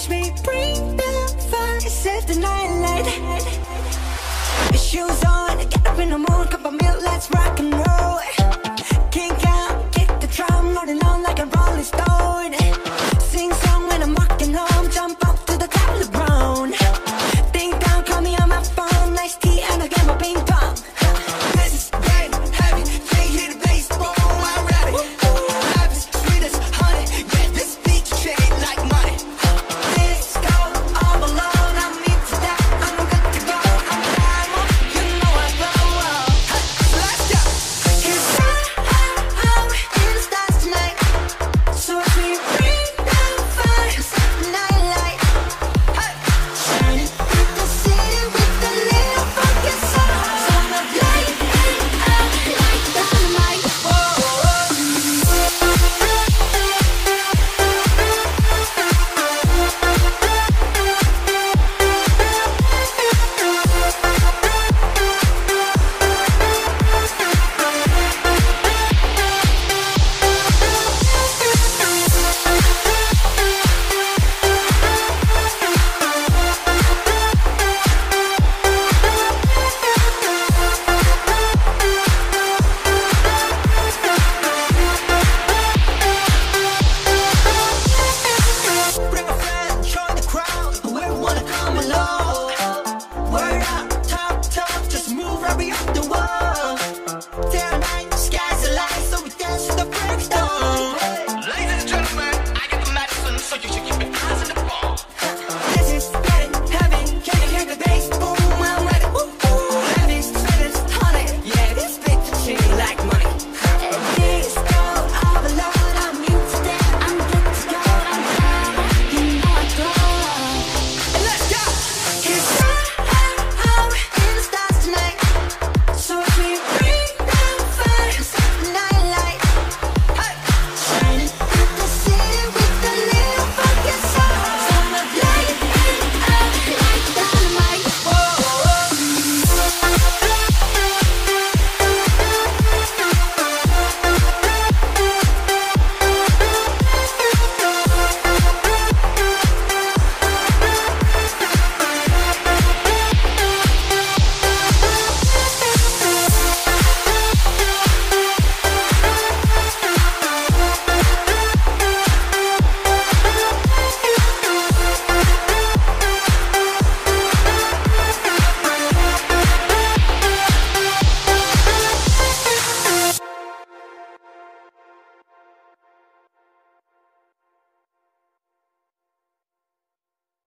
watch me bring the fire, set the night light. Shoes on,